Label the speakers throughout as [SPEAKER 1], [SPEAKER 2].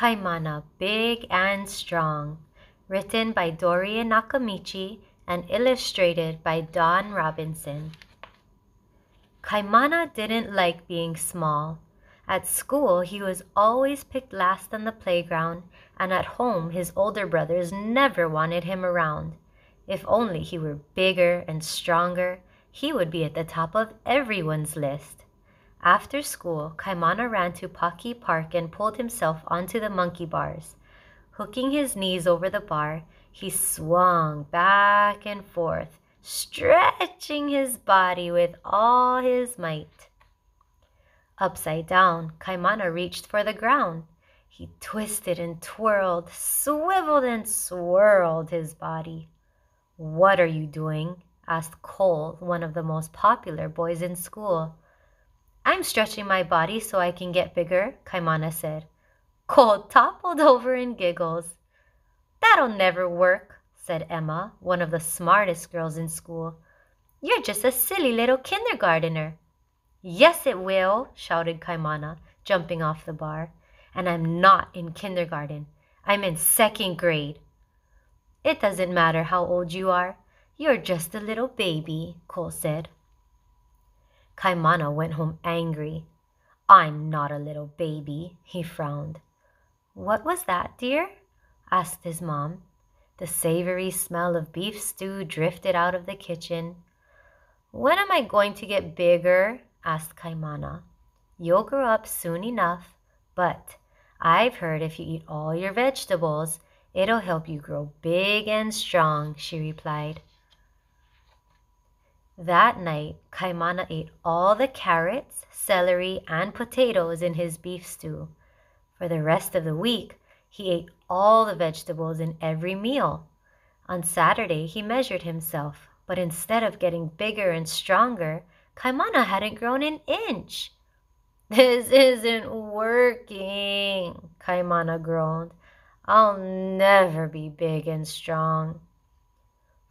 [SPEAKER 1] Kaimana Big and Strong, written by Dorian Nakamichi and illustrated by Don Robinson. Kaimana didn't like being small. At school, he was always picked last on the playground, and at home, his older brothers never wanted him around. If only he were bigger and stronger, he would be at the top of everyone's list. After school, Kaimana ran to Paki Park and pulled himself onto the monkey bars. Hooking his knees over the bar, he swung back and forth, stretching his body with all his might. Upside down, Kaimana reached for the ground. He twisted and twirled, swiveled and swirled his body. What are you doing? asked Cole, one of the most popular boys in school. I'm stretching my body so I can get bigger, Kaimana said. Cole toppled over and giggles. That'll never work, said Emma, one of the smartest girls in school. You're just a silly little kindergartner. Yes, it will, shouted Kaimana, jumping off the bar. And I'm not in kindergarten. I'm in second grade. It doesn't matter how old you are. You're just a little baby, Cole said. Kaimana went home angry. I'm not a little baby, he frowned. What was that, dear? asked his mom. The savory smell of beef stew drifted out of the kitchen. When am I going to get bigger? asked Kaimana. You'll grow up soon enough, but I've heard if you eat all your vegetables, it'll help you grow big and strong, she replied. That night, Kaimana ate all the carrots, celery, and potatoes in his beef stew. For the rest of the week, he ate all the vegetables in every meal. On Saturday, he measured himself, but instead of getting bigger and stronger, Kaimana hadn't grown an inch. This isn't working, Kaimana groaned. I'll never be big and strong.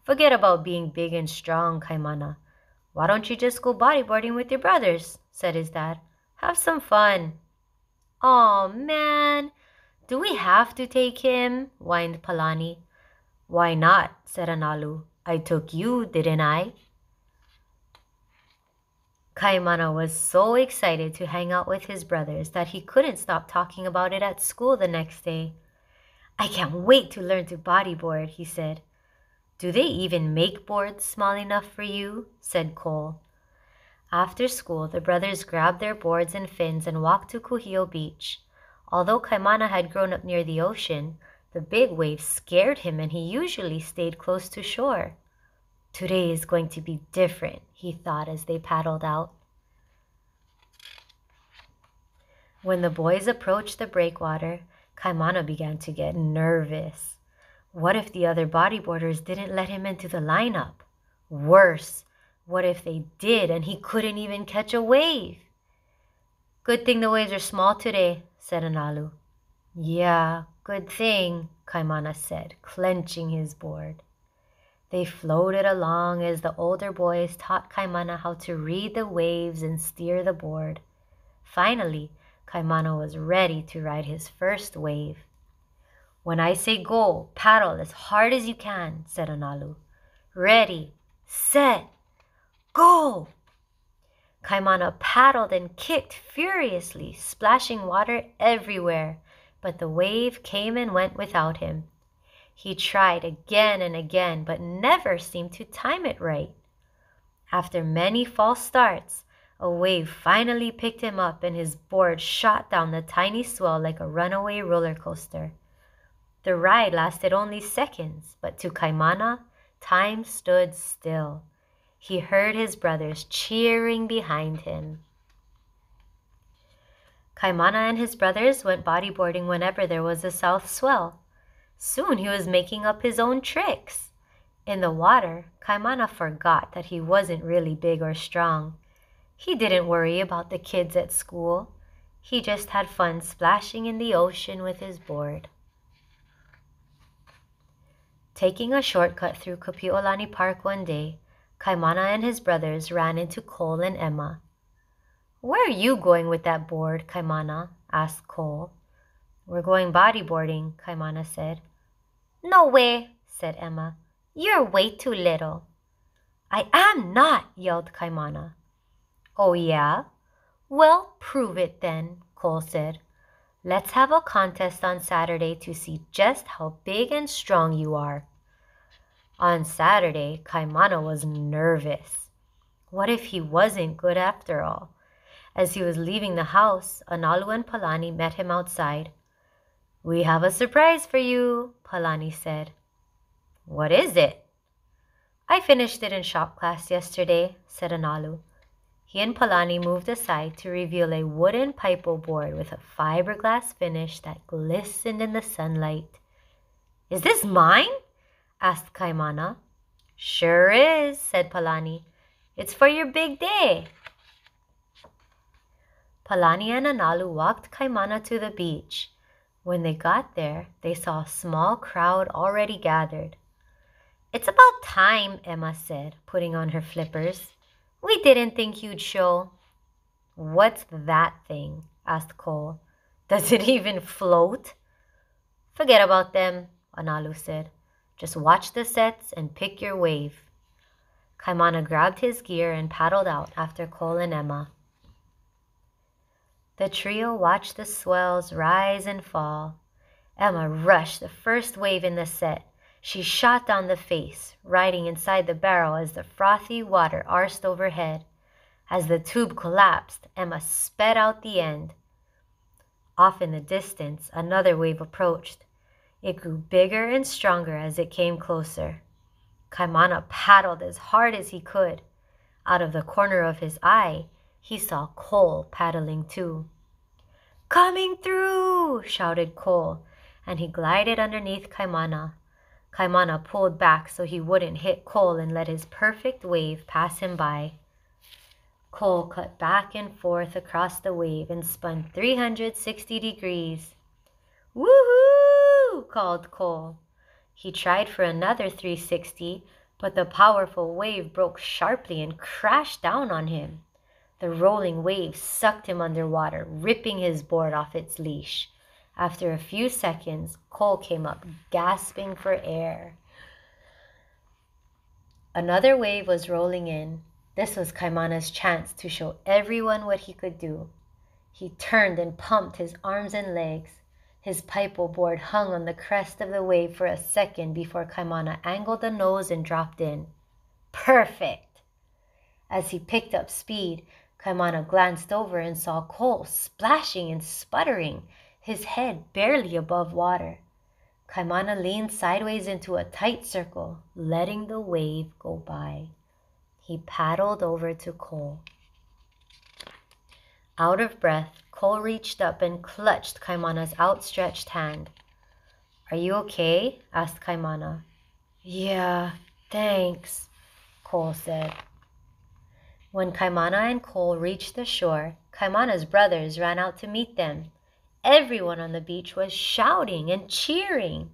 [SPEAKER 1] Forget about being big and strong, Kaimana. Why don't you just go bodyboarding with your brothers? said his dad. Have some fun. Oh man, do we have to take him? whined Palani. Why not? said Analu. I took you, didn't I? Kaimana was so excited to hang out with his brothers that he couldn't stop talking about it at school the next day. I can't wait to learn to bodyboard, he said. Do they even make boards small enough for you? said Cole. After school, the brothers grabbed their boards and fins and walked to Kuhio Beach. Although Kaimana had grown up near the ocean, the big waves scared him and he usually stayed close to shore. Today is going to be different, he thought as they paddled out. When the boys approached the breakwater, Kaimana began to get nervous. What if the other bodyboarders didn't let him into the lineup? Worse, what if they did and he couldn't even catch a wave? Good thing the waves are small today, said Analu. Yeah, good thing, Kaimana said, clenching his board. They floated along as the older boys taught Kaimana how to read the waves and steer the board. Finally, Kaimana was ready to ride his first wave. When I say go, paddle as hard as you can, said Analu. Ready, set, go! Kaimana paddled and kicked furiously, splashing water everywhere, but the wave came and went without him. He tried again and again, but never seemed to time it right. After many false starts, a wave finally picked him up and his board shot down the tiny swell like a runaway roller coaster. The ride lasted only seconds, but to Kaimana, time stood still. He heard his brothers cheering behind him. Kaimana and his brothers went bodyboarding whenever there was a south swell. Soon he was making up his own tricks. In the water, Kaimana forgot that he wasn't really big or strong. He didn't worry about the kids at school. He just had fun splashing in the ocean with his board. Taking a shortcut through Kapi'olani Park one day, Kaimana and his brothers ran into Cole and Emma. Where are you going with that board, Kaimana? asked Cole. We're going bodyboarding, Kaimana said. No way, said Emma. You're way too little. I am not, yelled Kaimana. Oh, yeah? Well, prove it then, Cole said. Let's have a contest on Saturday to see just how big and strong you are. On Saturday, Kaimana was nervous. What if he wasn't good after all? As he was leaving the house, Analu and Palani met him outside. We have a surprise for you, Palani said. What is it? I finished it in shop class yesterday, said Analu. He and Palani moved aside to reveal a wooden paipo board with a fiberglass finish that glistened in the sunlight. Is this mine? asked Kaimana. Sure is, said Palani. It's for your big day. Palani and Analu walked Kaimana to the beach. When they got there, they saw a small crowd already gathered. It's about time, Emma said, putting on her flippers. We didn't think you'd show. What's that thing? asked Cole. Does it even float? Forget about them, Analu said. Just watch the sets and pick your wave. Kaimana grabbed his gear and paddled out after Cole and Emma. The trio watched the swells rise and fall. Emma rushed the first wave in the set. She shot down the face, riding inside the barrel as the frothy water arced overhead. As the tube collapsed, Emma sped out the end. Off in the distance, another wave approached. It grew bigger and stronger as it came closer. Kaimana paddled as hard as he could. Out of the corner of his eye, he saw Cole paddling too. Coming through! shouted Cole, and he glided underneath Kaimana. Kaimana pulled back so he wouldn't hit Cole and let his perfect wave pass him by. Cole cut back and forth across the wave and spun 360 degrees. Woohoo! called Cole. He tried for another 360, but the powerful wave broke sharply and crashed down on him. The rolling wave sucked him underwater, ripping his board off its leash. After a few seconds, Cole came up, gasping for air. Another wave was rolling in. This was Kaimana's chance to show everyone what he could do. He turned and pumped his arms and legs. His paipo board hung on the crest of the wave for a second before Kaimana angled the nose and dropped in. Perfect! As he picked up speed, Kaimana glanced over and saw Cole splashing and sputtering his head barely above water. Kaimana leaned sideways into a tight circle, letting the wave go by. He paddled over to Cole. Out of breath, Cole reached up and clutched Kaimana's outstretched hand. Are you okay? asked Kaimana. Yeah, thanks, Cole said. When Kaimana and Cole reached the shore, Kaimana's brothers ran out to meet them. Everyone on the beach was shouting and cheering.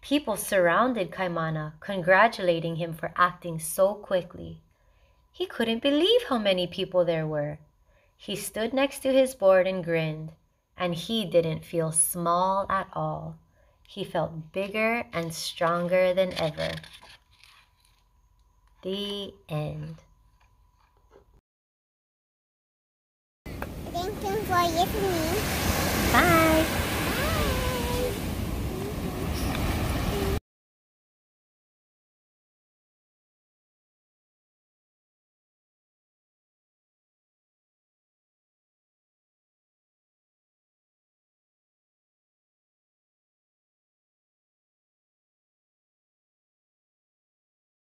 [SPEAKER 1] People surrounded Kaimana, congratulating him for acting so quickly. He couldn't believe how many people there were. He stood next to his board and grinned, and he didn't feel small at all. He felt bigger and stronger than ever. The end.
[SPEAKER 2] Thank you for listening.
[SPEAKER 1] Bye.